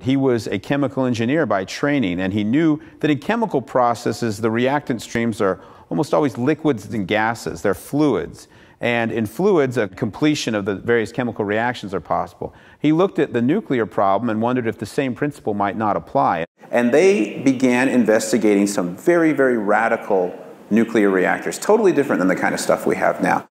He was a chemical engineer by training, and he knew that in chemical processes, the reactant streams are almost always liquids and gases, they're fluids. And in fluids, a completion of the various chemical reactions are possible. He looked at the nuclear problem and wondered if the same principle might not apply. And they began investigating some very, very radical nuclear reactors, totally different than the kind of stuff we have now.